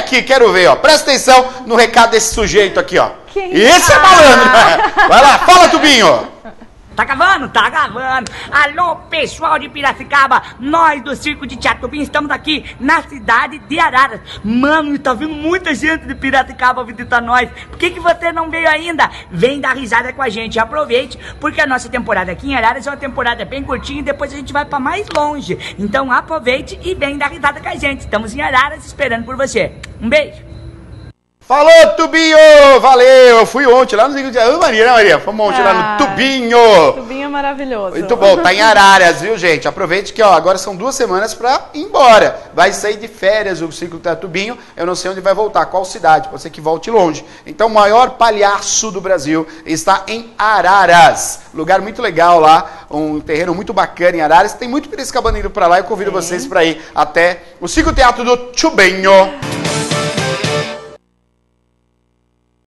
aqui, quero ver, ó. Presta atenção no recado desse sujeito aqui, ó. Quem? Esse é malandro, né? Vai lá, fala, Tubinho. Tá gravando? Tá gravando. Alô, pessoal de Piracicaba, nós do Circo de Teatubim estamos aqui na cidade de Araras. Mano, tá vindo muita gente de Piracicaba visitar nós. Por que, que você não veio ainda? Vem dar risada com a gente, aproveite, porque a nossa temporada aqui em Araras é uma temporada bem curtinha e depois a gente vai pra mais longe. Então aproveite e vem dar risada com a gente. Estamos em Araras esperando por você. Um beijo. Falou, Tubinho! Valeu! Eu fui ontem lá no Ô, Maria, né, Maria? Fomos ontem lá no Ah, Tubinho! Tubinho é maravilhoso. Muito bom, tá em Araras, viu, gente? Aproveite que, ó, agora são duas semanas pra ir embora. Vai sair de férias o ciclo Tubinho. Eu não sei onde vai voltar, qual cidade, pode ser que volte longe. Então, o maior palhaço do Brasil está em Araras. Lugar muito legal lá, um terreno muito bacana em Araras. Tem muito piracicabana indo pra lá. Eu convido vocês pra ir até o Ciclo Teatro do Tubinho.